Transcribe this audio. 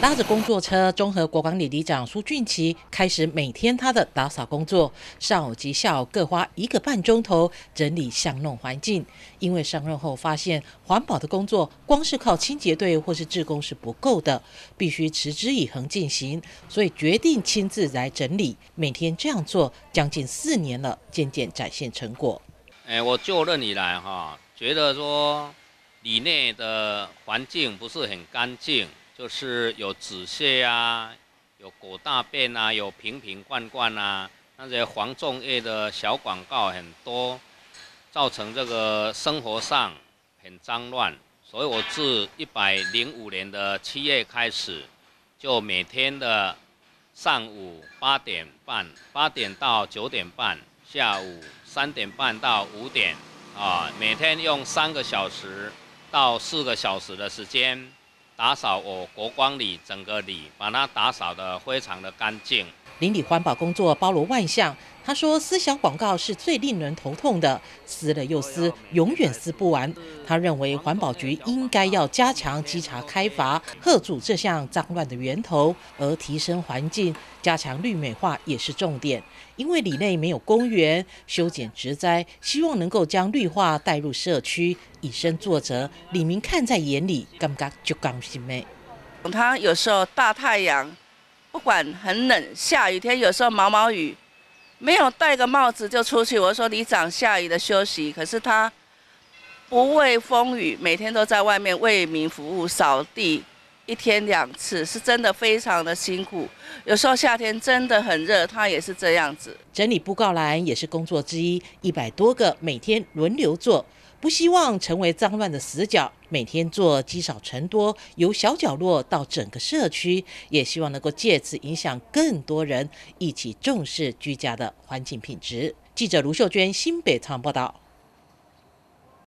拉着工作车，中和国管里里长苏俊奇开始每天他的打扫工作，上午及下午各花一个半钟头整理巷弄环境。因为上任后发现环保的工作光是靠清洁队或是志工是不够的，必须持之以恒进行，所以决定亲自来整理。每天这样做将近四年了，渐渐展现成果。哎，我就任以来哈，觉得说里内的环境不是很干净。就是有纸屑啊，有狗大便啊，有瓶瓶罐罐啊，那些黄种叶的小广告很多，造成这个生活上很脏乱。所以我自一百零五年的七月开始，就每天的上午八点半，八点到九点半，下午三点半到五点，啊，每天用三个小时到四个小时的时间。打扫我国光里整个里，把它打扫的非常的干净。邻里环保工作包罗万象。他说：“撕小广告是最令人头痛的，撕了又撕，永远撕不完。”他认为环保局应该要加强稽查开罚，遏阻这项脏乱的源头，而提升环境、加强绿美化也是重点。因为里内没有公园，修剪植栽，希望能够将绿化带入社区，以身作则，李明看在眼里，感觉就刚心美。他有时候大太阳，不管很冷，下雨天，有时候毛毛雨。没有戴个帽子就出去，我说里长下雨的休息，可是他不畏风雨，每天都在外面为民服务，扫地一天两次，是真的非常的辛苦。有时候夏天真的很热，他也是这样子。整理布告栏也是工作之一，一百多个每天轮流做。不希望成为脏乱的死角，每天做积少成多，由小角落到整个社区，也希望能够借此影响更多人一起重视居家的环境品质。记者卢秀娟新北仓报道。